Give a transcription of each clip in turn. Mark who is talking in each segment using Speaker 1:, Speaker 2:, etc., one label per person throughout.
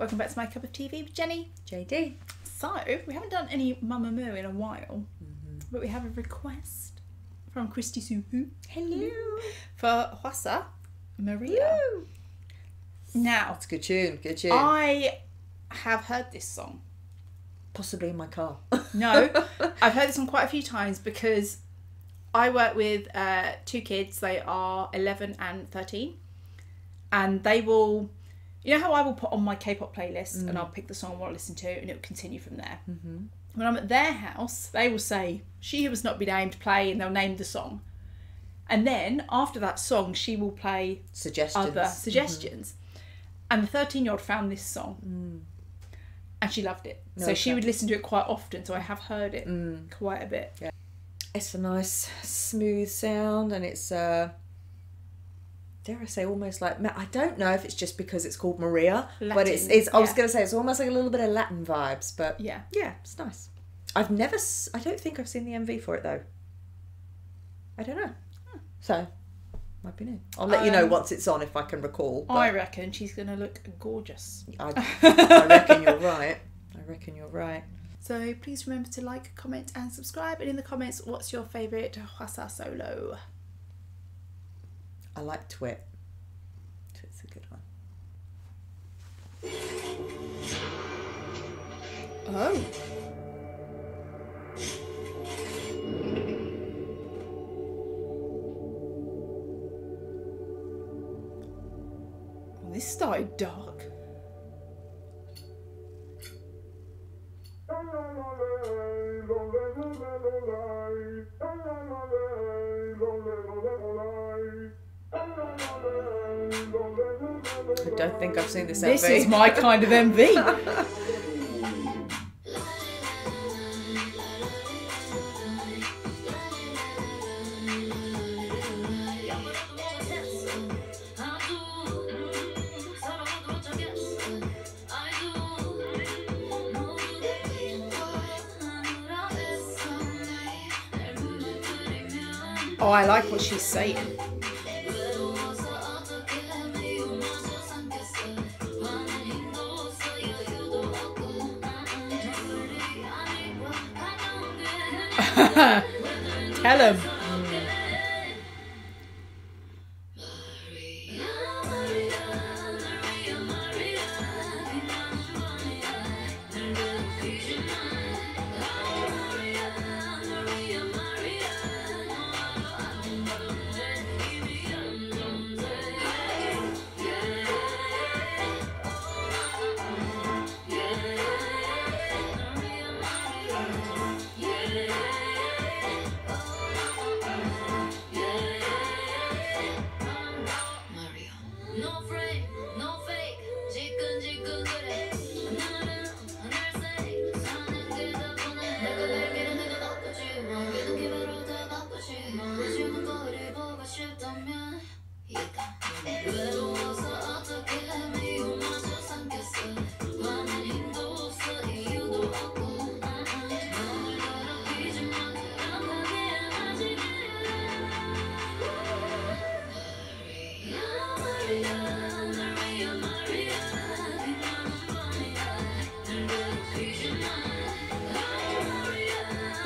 Speaker 1: Welcome back to my cup of TV with Jenny.
Speaker 2: JD.
Speaker 1: So, we haven't done any Mamamoo in a while, but we have a request from Christy Suhu
Speaker 2: Hello.
Speaker 1: for Hwasa Maria. Now,
Speaker 2: It's a good tune. Good tune.
Speaker 1: I have heard this song.
Speaker 2: Possibly in my car.
Speaker 1: No, I've heard this one quite a few times because I work with uh, two kids. They are 11 and 13. And they will, you know how I will put on my K pop playlist and I'll pick the song I want to listen to and it will continue from there. Mm-hmm. When I'm at their house, they will say, She Who Not Be Named, play, and they'll name the song. And then after that song, she will play
Speaker 2: Suggestions.
Speaker 1: other suggestions. And the 13 year old found this song and she loved it. So she would listen to it quite often. So I have heard it quite a bit. Yeah.
Speaker 2: It's a nice, smooth sound, and it's, uh, dare I say, almost like I don't know if it's just because it's called Maria, but it's. It's. I was
Speaker 1: yeah.
Speaker 2: to say it's almost like a little bit of Latin vibes, but
Speaker 1: Yeah.
Speaker 2: yeah, it's nice. I've never. I don't think I've seen the MV for it though. I don't know. So, might be new. I'll let you know
Speaker 1: Um,
Speaker 2: once it's on if I can recall. But
Speaker 1: I reckon she's going to look gorgeous.
Speaker 2: I, I reckon you're right. I reckon you're right.
Speaker 1: So please remember to like, comment, and subscribe. And in the comments, what's your favourite Hwasa solo?
Speaker 2: I like Twit. Twit's a good one.
Speaker 1: Oh. This started dark.
Speaker 2: I don't think I've seen this
Speaker 1: This
Speaker 2: MV.
Speaker 1: is my kind of MV. Oh, I like what she's saying. Tell him.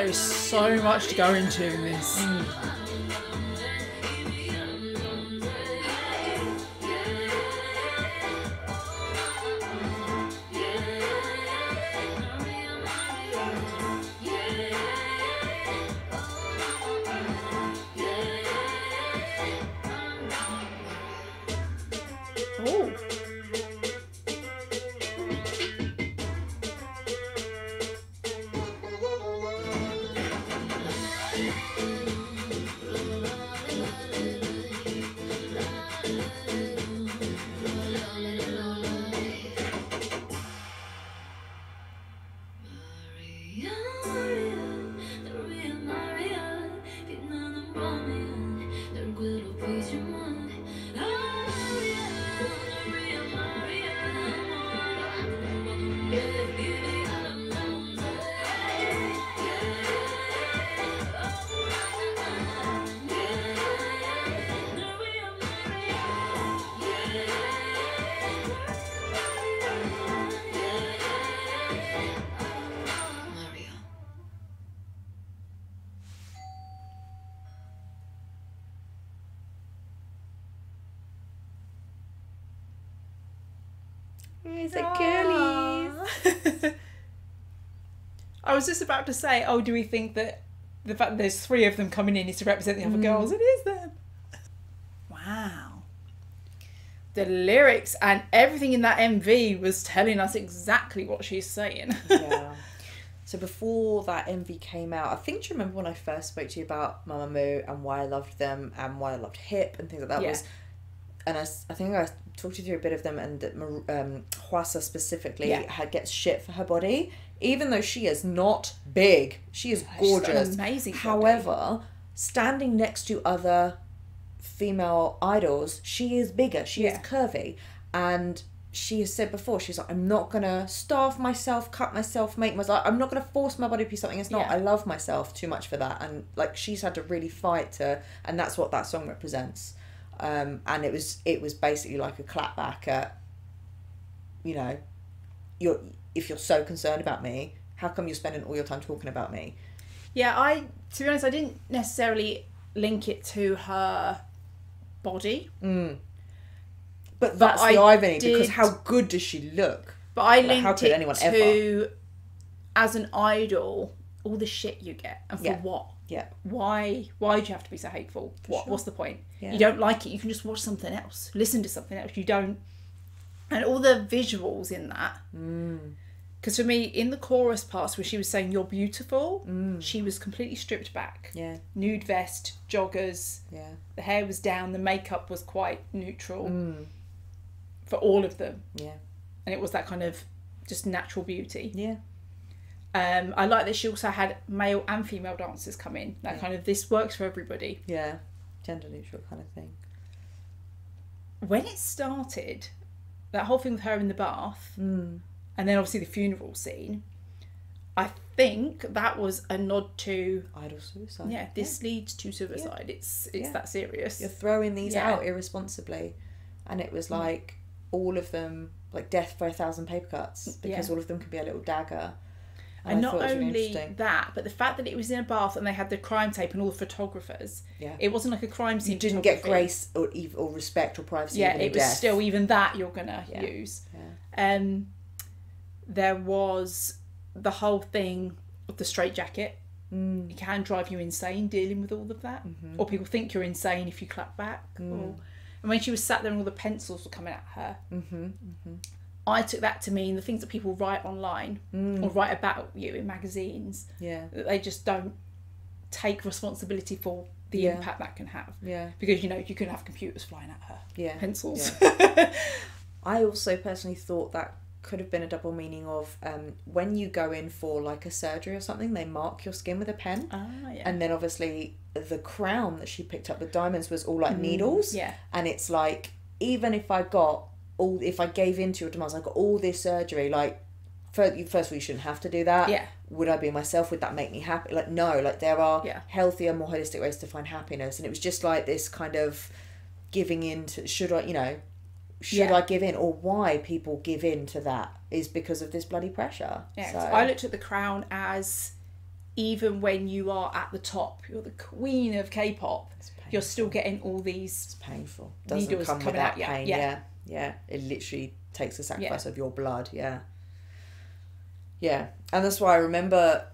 Speaker 1: There is so much to go into in this. Oh.
Speaker 3: Was just about to say, oh, do we think that the fact that there's three of them coming in is to represent the other
Speaker 2: Mm.
Speaker 3: girls? It is them. Wow. The lyrics and everything in that MV was telling us exactly what she's saying.
Speaker 2: yeah. So before that MV came out, I think do you remember when I first spoke to you about Mamamoo and why I loved them and why I loved Hip and things like that
Speaker 3: Yeah.
Speaker 2: was, and I think I talked to you through a bit of them and that um, Hwasa specifically
Speaker 3: Yeah.
Speaker 2: had gets shit for her body, even though she is not big, she is
Speaker 3: She's got an
Speaker 2: gorgeous.
Speaker 3: amazing. body.
Speaker 2: However, standing next to other female idols, she is bigger, she is curvy. And she has said before, she's like, I'm not gonna starve myself, cut myself, make myself, I'm not gonna force my body to be something it's not.
Speaker 3: Yeah.
Speaker 2: I love myself too much for that. And like, she's had to really fight to, and that's what that song represents. Um, and it was, it was basically like a clapback at, you know, you're, if you're so concerned about me, how come you're spending all your time talking about me?
Speaker 3: Yeah, I to be honest, I didn't necessarily link it to her body,
Speaker 2: Mm. But that's
Speaker 3: I
Speaker 2: the irony because how good does she look?
Speaker 3: but I
Speaker 2: Like,
Speaker 3: linked
Speaker 2: how could
Speaker 3: it
Speaker 2: anyone
Speaker 3: to as an idol, all the shit you get, and for
Speaker 2: Yeah.
Speaker 3: what?
Speaker 2: Yeah.
Speaker 3: Why? Why do you have to be so hateful? What?
Speaker 2: sure.
Speaker 3: What's the point?
Speaker 2: Yeah.
Speaker 3: You don't like it. You can just watch something else. Listen to something else. You don't. And all the visuals in that.
Speaker 2: Mm.
Speaker 3: Because for me, in the chorus parts where she was saying "You're beautiful," she was completely stripped back.
Speaker 2: Mm. Yeah,
Speaker 3: Nude vest, joggers.
Speaker 2: yeah.
Speaker 3: The hair was down. The makeup was quite neutral
Speaker 2: Mm.
Speaker 3: for all of them,
Speaker 2: Yeah.
Speaker 3: and it was that kind of just natural beauty.
Speaker 2: Yeah.
Speaker 3: Um, I like that she also had male and female dancers come in. That
Speaker 2: Yeah.
Speaker 3: kind of this works for everybody.
Speaker 2: Yeah. Gender neutral kind of thing.
Speaker 3: When it started, that whole thing with her in the bath,
Speaker 2: Mm.
Speaker 3: and then obviously the funeral scene. I think that was a nod to
Speaker 2: Idol suicide.
Speaker 3: yeah, this leads to suicide. It's it's
Speaker 2: Yeah.
Speaker 3: that serious.
Speaker 2: You're throwing these
Speaker 3: Yeah.
Speaker 2: out irresponsibly. And it was like all of them, like death for a thousand paper cuts because
Speaker 3: Yeah.
Speaker 2: all of them could be a little dagger.
Speaker 3: And
Speaker 2: I
Speaker 3: not
Speaker 2: was really
Speaker 3: only that, but the fact that it was in a bath and they had the crime tape and all the photographers.
Speaker 2: Yeah.
Speaker 3: It wasn't like a crime scene.
Speaker 2: You didn't get grace or, or respect or privacy.
Speaker 3: Yeah, it was
Speaker 2: death.
Speaker 3: still even that you're gonna
Speaker 2: Yeah.
Speaker 3: use.
Speaker 2: Yeah.
Speaker 3: Um, there was the whole thing of the straitjacket.
Speaker 2: Mm.
Speaker 3: It can drive you insane dealing with all of that,
Speaker 2: Mhm.
Speaker 3: or people think you're insane if you clap back. Or,
Speaker 2: Mm.
Speaker 3: and when she was sat there and all the pencils were coming at her,
Speaker 2: Mm-hmm. Mm-hmm.
Speaker 3: I took that to mean the things that people write online
Speaker 2: Mm.
Speaker 3: or write about you in magazines
Speaker 2: Yeah.
Speaker 3: that they just don't take responsibility for the
Speaker 2: Yeah.
Speaker 3: impact that can have
Speaker 2: Yeah.
Speaker 3: because you know you can have computers flying at her
Speaker 2: Yeah.
Speaker 3: pencils
Speaker 2: I also personally thought that could have been a double meaning of um, when you go in for like a surgery or something, they mark your skin with a pen.
Speaker 3: ah yeah
Speaker 2: And then obviously the crown that she picked up with diamonds was all like needles.
Speaker 3: Mm, yeah
Speaker 2: And it's like, even if I got all, if I gave in to your demands, I got all this surgery, like, first, first of all, you shouldn't have to do that.
Speaker 3: yeah
Speaker 2: Would I be myself? Would that make me happy? Like, no, like, there are
Speaker 3: Yeah.
Speaker 2: healthier, more holistic ways to find happiness. And it was just like this kind of giving in to, should I, you know, should
Speaker 3: Yeah.
Speaker 2: I give in? Or why people give in to that is because of this bloody pressure.
Speaker 3: yeah
Speaker 2: So,
Speaker 3: I looked at the crown as even when you are at the top you're the queen of K-pop
Speaker 2: it's painful.
Speaker 3: You're still getting all these
Speaker 2: It's painful. Doesn't
Speaker 3: Needles
Speaker 2: come
Speaker 3: coming
Speaker 2: without
Speaker 3: out, yeah,
Speaker 2: pain.
Speaker 3: yeah.
Speaker 2: Yeah. yeah, It literally takes the sacrifice of your blood. Yeah, yeah, and that's why I remember.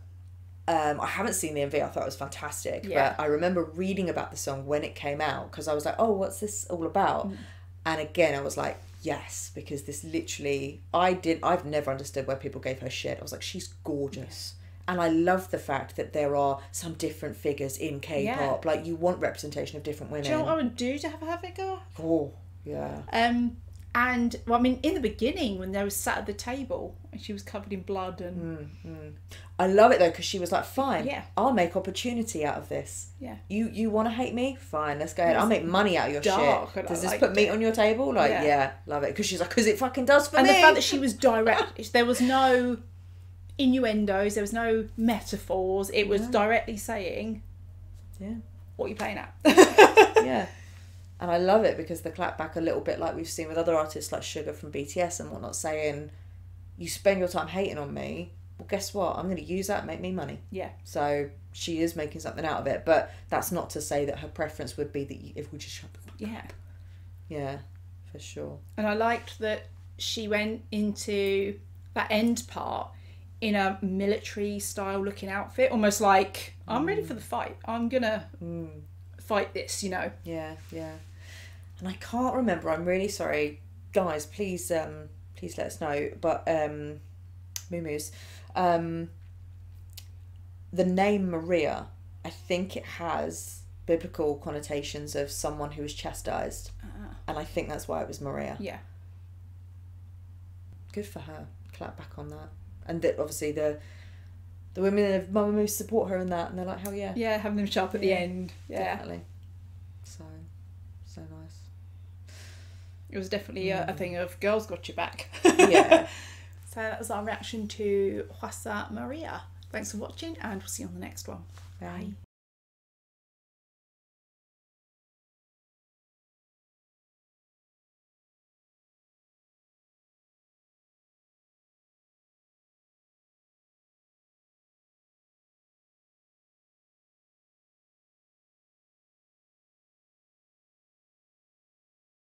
Speaker 2: Um, I haven't seen the MV. I thought it was fantastic,
Speaker 3: Yeah.
Speaker 2: but I remember reading about the song when it came out because I was like, "Oh, what's this all about?"
Speaker 3: Mm.
Speaker 2: And again, I was like, "Yes," because this literally, I did. I've never understood why people gave her shit. I was like, "She's gorgeous." And I love the fact that there are some different figures in K-pop. Like you want representation of different women.
Speaker 3: do you know what I would do to have a her figure
Speaker 2: Oh, yeah.
Speaker 3: um and well I mean in the beginning when they were sat at the table and she was covered in blood and
Speaker 2: Mm, mm. I love it though because she was like, "Fine,
Speaker 3: Yeah.
Speaker 2: I'll make opportunity out of this.
Speaker 3: Yeah.
Speaker 2: You you want to hate me? Fine, let's go ahead. I'll make money out of your
Speaker 3: dark
Speaker 2: shit.
Speaker 3: I
Speaker 2: Does this put meat
Speaker 3: it.
Speaker 2: on your table? Like,
Speaker 3: Yeah.
Speaker 2: yeah, love it. Because she's like, because it fucking does for
Speaker 3: and
Speaker 2: me.
Speaker 3: And the fact that she was direct there was no innuendos there was no metaphors it was
Speaker 2: No.
Speaker 3: directly saying
Speaker 2: Yeah.
Speaker 3: what are you playing at
Speaker 2: yeah. And I love it because the clapback a little bit like we've seen with other artists like Suga from BTS and whatnot, saying, "You spend your time hating on me. Well, guess what? I'm going to use that and make me money."
Speaker 3: Yeah.
Speaker 2: So she is making something out of it, but that's not to say that her preference would be that you, if we just shut the fuck
Speaker 3: yeah
Speaker 2: Yeah, for sure.
Speaker 3: and i liked that she went into that end part in a military style looking outfit, almost like I'm ready for the fight. I'm gonna
Speaker 2: Mm.
Speaker 3: fight this, you know.
Speaker 2: Yeah, yeah. And I can't remember. I'm really sorry, guys. Please, um, please let us know. But um, Moo um, the name Maria, I think it has biblical connotations of someone who was chastised,
Speaker 3: Uh,
Speaker 2: and I think that's why it was Maria.
Speaker 3: yeah,
Speaker 2: Good for her. Clap back on that. And that obviously the the women of Mama Moose support her in that, and they're like, hell yeah,
Speaker 3: yeah, having them sharp at the end. Yeah,
Speaker 2: definitely. So, so nice.
Speaker 3: it was definitely a, a mm. thing of girls got your back.
Speaker 2: Yeah.
Speaker 3: so that was our reaction to Hwasa Maria. Thanks for watching, and we'll see you on the next one.
Speaker 2: Bye.
Speaker 3: Bye.